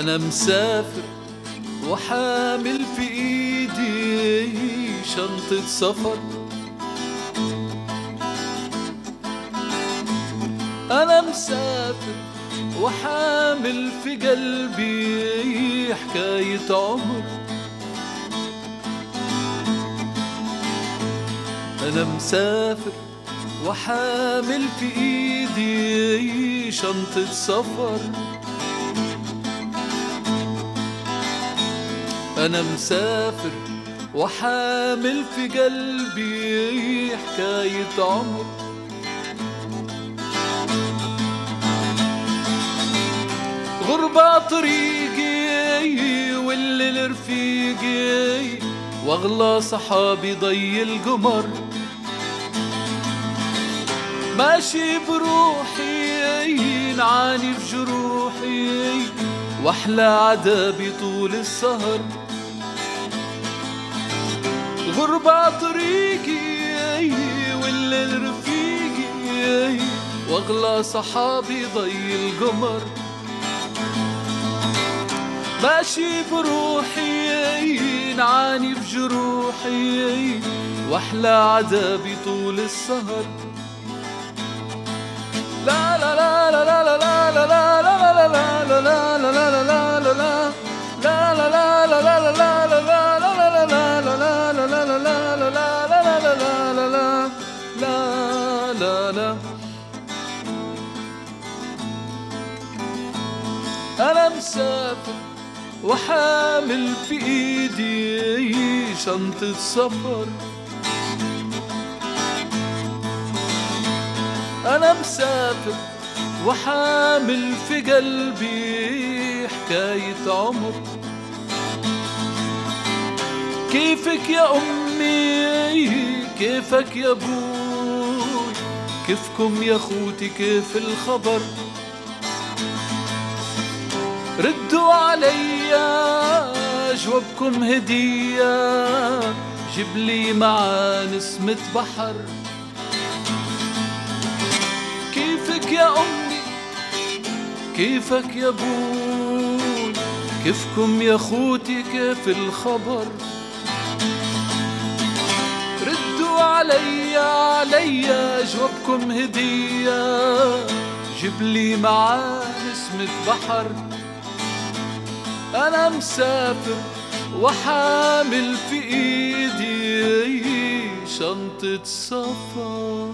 أنا مسافر وحامل في إيدي شنطة سفر. أنا مسافر وحامل في قلبي حكاية عمر. أنا مسافر وحامل في إيدي شنطة سفر. أنا مسافر وحامل في قلبي حكاية عمر. غربة طريقي واللي رفيقي واغلى صحابي ضي القمر. ماشي بروحي نعاني في جروحي. واحلى عذابي طول السهر. غربة طريقي واللي رفيقي واغلى صحابي ضي القمر. ماشي بروحي نعاني في جروحي واحلى عذابي طول السهر. أنا مسافر وحامل في إيدي شنطة سفر أنا مسافر وحامل في قلبي. حكاية عمر. كيفك يا أمي؟ كيفك يا أبوي؟ كيفكم يا أخوتي؟ كيف الخبر؟ ردوا عليا جوابكم هدية. جيب لي معاه نسمة بحر. كيفك يا أمي؟ كيفك يا أبوي؟ كيفكم يا أخوتي؟ كيف الخبر؟ ردوا عليا عليا جوابكم هدية. جيب لي معاه نسمة بحر. أنا مسافر وحامل في إيدي شنطة سفر